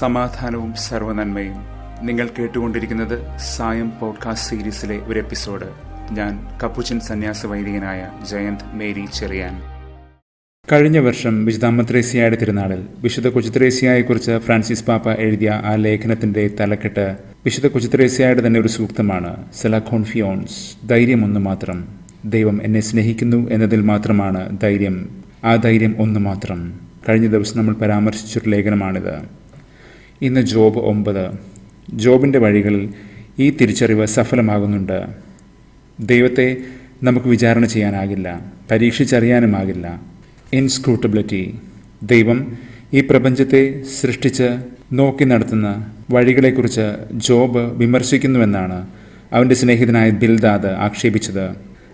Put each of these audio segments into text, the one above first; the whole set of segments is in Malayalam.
സമാധാനവും സർവനന്മയും നിങ്ങൾ കേട്ടുകൊണ്ടിരിക്കുന്നത് സായം പോഡ്കാസ്റ്റ് സീരീസിലെ ഒരു എപ്പിസോഡ്. ഞാൻ കപ്പുച്ചൻ സന്യാസ വൈദികനായ ജയന്ത് മേരി ചെറിയാൻ. കഴിഞ്ഞ വർഷം വിശുദ്ധ തിരുനാളിൽ വിശുദ്ധ കൊച്ചുത്രേസ്യയെക്കുറിച്ച് ഫ്രാൻസിസ് പാപ്പ എഴുതിയ ആ ലേഖനത്തിന്റെ തലക്കെട്ട് വിശുദ്ധ കൊച്ചുത്രേസ്യയുടെ തന്നെ ഒരു സൂക്തമാണ്. സെലഖോൺഫിയോൺസ് ധൈര്യം ഒന്ന് മാത്രം. ദൈവം എന്നെ സ്നേഹിക്കുന്നു എന്നതിൽ മാത്രമാണ് ധൈര്യം. ആ ധൈര്യം ഒന്ന് മാത്രം. കഴിഞ്ഞ ദിവസം നമ്മൾ പരാമർശിച്ചൊരു ലേഖനമാണിത്. ഇന്ന് ജോബ് ഒമ്പത്. ജോബിന്റെ വഴികളിൽ ഈ തിരിച്ചറിവ് സഫലമാകുന്നുണ്ട്. ദൈവത്തെ നമുക്ക് വിചാരണ ചെയ്യാനാകില്ല പരീക്ഷിച്ചറിയാനുമാകില്ല. ഇൻസ്ക്രൂട്ടബിലിറ്റി. ദൈവം ഈ പ്രപഞ്ചത്തെ സൃഷ്ടിച്ച് നോക്കി നടത്തുന്ന വഴികളെക്കുറിച്ച് ജോബ് വിമർശിക്കുന്നുവെന്നാണ് അവന്റെ സ്നേഹിതനായ ബിൽദാദ് ആക്ഷേപിച്ചത്.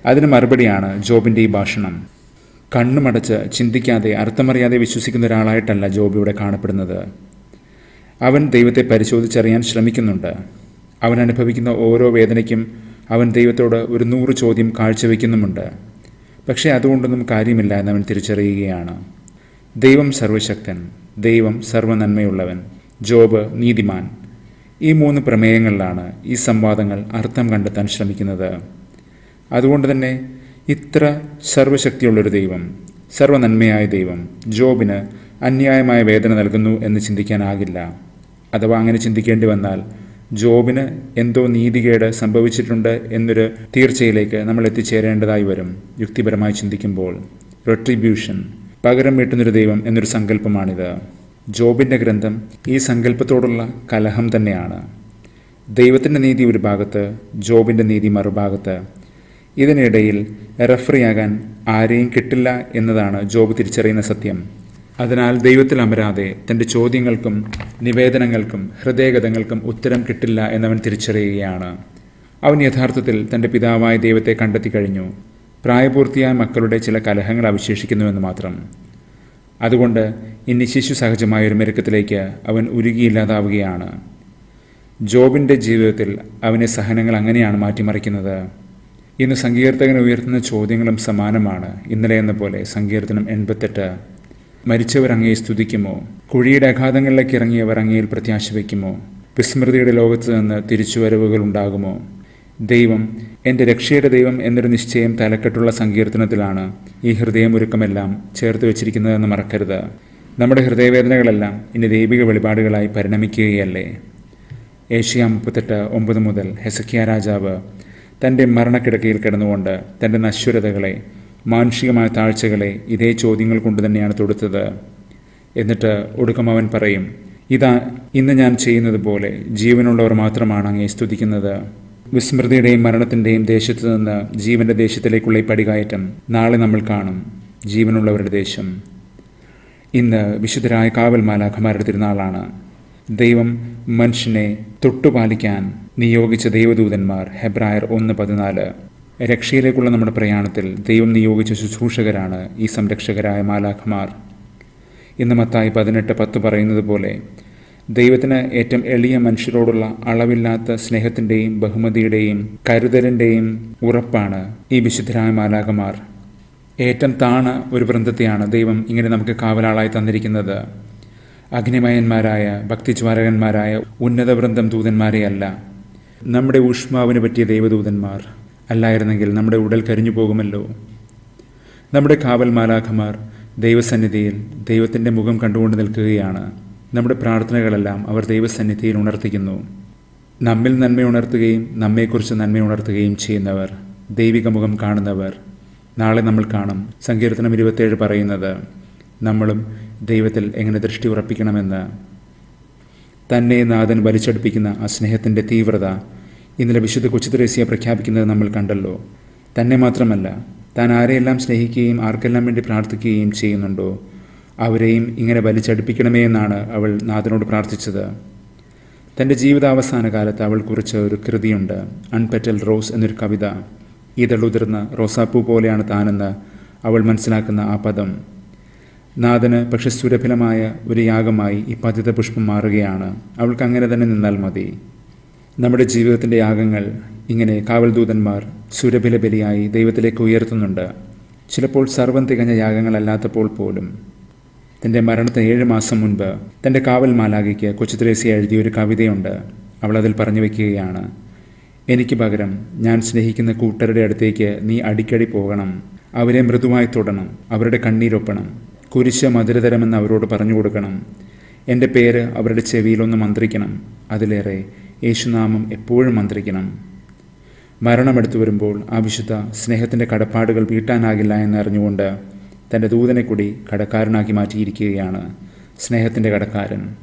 അതിന് മറുപടിയാണ് ജോബിന്റെ ഈ ഭാഷണം. കണ്ണുമടച്ച് ചിന്തിക്കാതെ അർത്ഥമറിയാതെ വിശ്വസിക്കുന്ന ഒരാളായിട്ടല്ല ജോബ് ഇവിടെ കാണപ്പെടുന്നത്. അവൻ ദൈവത്തെ പരിശോധിച്ചറിയാൻ ശ്രമിക്കുന്നുണ്ട്. അവൻ അനുഭവിക്കുന്ന ഓരോ വേദനയ്ക്കും അവൻ ദൈവത്തോട് ഒരു നൂറ് ചോദ്യം കാഴ്ചവെക്കുന്നുമുണ്ട്. പക്ഷേ അതുകൊണ്ടൊന്നും കാര്യമില്ല എന്ന് അവൻ തിരിച്ചറിയുകയാണ്. ദൈവം സർവശക്തൻ ദൈവം സർവനന്മയുള്ളവൻ ജോബ് നീതിമാൻ. ഈ മൂന്ന് പ്രമേയങ്ങളിലാണ് ഈ സംവാദങ്ങൾ അർത്ഥം കണ്ടെത്താൻ ശ്രമിക്കുന്നത്. അതുകൊണ്ട് തന്നെ ഇത്ര സർവശക്തിയുള്ളൊരു ദൈവം സർവനന്മയായ ദൈവം ജോബിന് അന്യായമായ വേദന നൽകുന്നു എന്ന് ചിന്തിക്കാനാകില്ല. അഥവാ അങ്ങനെ ചിന്തിക്കേണ്ടി വന്നാൽ ജോബിന് എന്തോ നീതികേട് സംഭവിച്ചിട്ടുണ്ട് എന്നൊരു തീർച്ചയിലേക്ക് നമ്മൾ എത്തിച്ചേരേണ്ടതായി വരും യുക്തിപരമായി ചിന്തിക്കുമ്പോൾ. റെട്രിബ്യൂഷൻ പകരം വീട്ടുന്നൊരു ദൈവം എന്നൊരു സങ്കല്പമാണിത്. ജോബിന്റെ ഗ്രന്ഥം ഈ സങ്കല്പത്തോടുള്ള കലഹം തന്നെയാണ്. ദൈവത്തിന്റെ നീതി ഒരു ഭാഗത്ത് ജോബിന്റെ നീതി മറുഭാഗത്ത്. ഇതിനിടയിൽ റഫറിയാകാൻ ആരെയും കിട്ടില്ല എന്നതാണ് ജോബ് തിരിച്ചറിയുന്ന സത്യം. അതിനാൽ ദൈവത്തിൽ അമരാതെ തന്റെ ചോദ്യങ്ങൾക്കും നിവേദനങ്ങൾക്കും ഹൃദയഗതങ്ങൾക്കും ഉത്തരം കിട്ടില്ല എന്നവൻ തിരിച്ചറിയുകയാണ്. അവൻ യഥാർത്ഥത്തിൽ തന്റെ പിതാവായ ദൈവത്തെ കണ്ടെത്തി കഴിഞ്ഞു. പ്രായപൂർത്തിയായ മക്കളുടെ ചില കലഹങ്ങൾ അവശേഷിക്കുന്നുവെന്ന് മാത്രം. അതുകൊണ്ട് ഇനി ശിശു സഹജമായ ഒരു മെരുക്കത്തിലേക്ക് അവൻ ഉരുകിയില്ലാതാവുകയാണ്. ജോബിന്റെ ജീവിതത്തിൽ അവനെ സഹനങ്ങൾ അങ്ങനെയാണ് മാറ്റിമറിക്കുന്നത്. ഇന്ന് സങ്കീർത്തകൻ ഉയർത്തുന്ന ചോദ്യങ്ങളും സമാനമാണ്. ഇന്നലെ എന്ന പോലെ സങ്കീർത്തനം എൺപത്തെട്ട്. മരിച്ചവർ അങ്ങയെ സ്തുതിക്കുമോ? കുഴിയുടെ അഘാതങ്ങളിലേക്ക് ഇറങ്ങിയവർ അങ്ങയിൽ പ്രത്യാശ വയ്ക്കുമോ? വിസ്മൃതിയുടെ ലോകത്ത് നിന്ന് തിരിച്ചുവരവുകൾ ഉണ്ടാകുമോ? ദൈവം എന്റെ രക്ഷയുടെ ദൈവം എന്നൊരു നിശ്ചയം തലക്കെട്ടുള്ള സങ്കീർത്തനത്തിലാണ് ഈ ഹൃദയമൊരുക്കമെല്ലാം ചേർത്ത് വെച്ചിരിക്കുന്നതെന്ന് മറക്കരുത്. നമ്മുടെ ഹൃദയവേദനകളെല്ലാം ഇനി ദൈവിക വെളിപാടുകളായി പരിണമിക്കുകയല്ലേ? ഏഷ്യ മുപ്പത്തെട്ട് ഒമ്പത് മുതൽ ഹെസക്കിയ രാജാവ് തന്റെ മരണക്കിടക്കയിൽ കിടന്നുകൊണ്ട് തന്റെ നശ്വരതകളെ മാനുഷികമായ താഴ്ചകളെ ഇതേ ചോദ്യങ്ങൾ കൊണ്ട് തന്നെയാണ് തൊടുത്തത്. എന്നിട്ട് ഒടുക്കം അവൻ പറയും ഇതാ ഇന്ന് ഞാൻ ചെയ്യുന്നത് പോലെ ജീവനുള്ളവർ മാത്രമാണ് അങ്ങേ സ്തുതിക്കുന്നത്. വിസ്മൃതിയുടെയും മരണത്തിന്റെയും ദേശത്തു നിന്ന് ജീവന്റെ ദേശത്തിലേക്കുള്ള ഈ പടികയറ്റം നാളെ നമ്മൾ കാണും. ജീവനുള്ളവരുടെ ദേശം. ഇന്ന് വിശുദ്ധരായ കാവൽ മാലാഖമാരുടെ തിരുനാളാണ്. ദൈവം മനുഷ്യനെ തൊട്ടുപാലിക്കാൻ നിയോഗിച്ച ദൈവദൂതന്മാർ ഹെബ്രായർ ഒന്ന് പതിനാല്. രക്ഷയിലേക്കുള്ള നമ്മുടെ പ്രയാണത്തിൽ ദൈവം നിയോഗിച്ച ശുശ്രൂഷകരാണ് ഈ സംരക്ഷകരായ മാലാഖമാർ. ഇന്ന് മത്തായി പതിനെട്ട് പത്ത് പറയുന്നത് പോലെ ദൈവത്തിന് ഏറ്റവും എളിയ മനുഷ്യരോടുള്ള അളവില്ലാത്ത സ്നേഹത്തിന്റെയും ബഹുമതിയുടെയും കരുതലിന്റെയും ഉറപ്പാണ് ഈ വിശുദ്ധരായ മാലാഖമാർ. ഏറ്റവും താണ ഒരു വൃന്ദത്തെയാണ് ദൈവം ഇങ്ങനെ നമുക്ക് കാവലാളായി തന്നിരിക്കുന്നത്. അഗ്നിമയന്മാരായ ഭക്തിജ്വാരകന്മാരായ ഉന്നത വൃന്ദം ദൂതന്മാരെയല്ല നമ്മുടെ ഊഷ്മാവിന് പറ്റിയ ദൈവദൂതന്മാർ. അല്ലായിരുന്നെങ്കിൽ നമ്മുടെ ഉടൽ കരിഞ്ഞു പോകുമല്ലോ. നമ്മുടെ കാവൽ മാലാഖമാർ ദൈവസന്നിധിയിൽ ദൈവത്തിന്റെ മുഖം കണ്ടുകൊണ്ട് നിൽക്കുകയാണ്. നമ്മുടെ പ്രാർത്ഥനകളെല്ലാം അവർ ദൈവസന്നിധിയിൽ ഉണർത്തിക്കുന്നു. നമ്മിൽ നന്മ ഉണർത്തുകയും നമ്മെക്കുറിച്ച് നന്മ ഉണർത്തുകയും ചെയ്യുന്നവർ ദൈവിക മുഖം കാണുന്നവർ. നാളെ നമ്മൾ കാണും സങ്കീർത്തനം ഇരുപത്തേഴ് പറയുന്നത് നമ്മളും ദൈവത്തിൽ എങ്ങനെ ദൃഷ്ടി ഉറപ്പിക്കണമെന്ന്? തന്നെ നാഥൻ വലിച്ചടുപ്പിക്കുന്ന ആ സ്നേഹത്തിന്റെ തീവ്രത ഇന്നലെ വിശുദ്ധ കൊച്ചുത്രേസ്യ പ്രഖ്യാപിക്കുന്നത് നമ്മൾ കണ്ടല്ലോ. തന്നെ മാത്രമല്ല താൻ ആരെയെല്ലാം സ്നേഹിക്കുകയും ആർക്കെല്ലാം വേണ്ടി പ്രാർത്ഥിക്കുകയും ചെയ്യുന്നുണ്ടോ? അവരെയും ഇങ്ങനെ വലിച്ചടുപ്പിക്കണമേ എന്നാണ് അവൾ നാഥനോട് പ്രാർത്ഥിച്ചത്. തന്റെ ജീവിതാവസാന കാലത്ത് അവൾ കുറിച്ച ഒരു കൃതിയുണ്ട് അൺപെറ്റൽ റോസ് എന്നൊരു കവിത. ഇതളുതിർന്ന റോസാപ്പൂ പോലെയാണ് താനെന്ന് അവൾ മനസ്സിലാക്കുന്ന ആ പദം. നാഥന് പക്ഷെ സുരഭിലമായ ഒരു യാഗമായി ഈ പതിത പുഷ്പം മാറുകയാണ്. അവൾക്ക് അങ്ങനെ തന്നെ നിന്നാൽ മതി. നമ്മുടെ ജീവിതത്തിന്റെ യാഗങ്ങൾ ഇങ്ങനെ കാവൽദൂതന്മാർ സുരഭില ബലിയായി ദൈവത്തിലേക്ക് ഉയർത്തുന്നുണ്ട്. ചിലപ്പോൾ സർവം തികഞ്ഞ യാഗങ്ങളല്ലാത്തപ്പോൾ പോലും. തന്റെ മരണത്തിന് ഏഴ് മാസം മുൻപ് തന്റെ കാവൽ മാലാഖയ്ക്ക് കൊച്ചു ത്രേസ്യ എഴുതിയ ഒരു കവിതയുണ്ട്. അവൾ അതിൽ പറഞ്ഞു വയ്ക്കുകയാണ് എനിക്ക് പകരം ഞാൻ സ്നേഹിക്കുന്ന കൂട്ടരുടെ അടുത്തേക്ക് നീ അടിക്കടി പോകണം. അവരെ മൃദുവായി തൊടണം. അവരുടെ കണ്ണീരൊപ്പണം. കുരിശ് മധുരതരമെന്ന് അവരോട് പറഞ്ഞു കൊടുക്കണം. എന്റെ പേര് അവരുടെ ചെവിയിലൊന്ന് മന്ത്രിക്കണം. അതിലേറെ യേശുനാമം എപ്പോഴും മന്ത്രിക്കണം. മരണമെടുത്തു വരുമ്പോൾ ആ വിശുദ്ധ സ്നേഹത്തിന്റെ കടപ്പാടുകൾ വീട്ടാനാകില്ല എന്നറിഞ്ഞുകൊണ്ട് തന്റെ ദൂതനെ കൂടി കടക്കാരനാക്കി മാറ്റിയിരിക്കുകയാണ് സ്നേഹത്തിന്റെ കടക്കാരൻ.